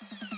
you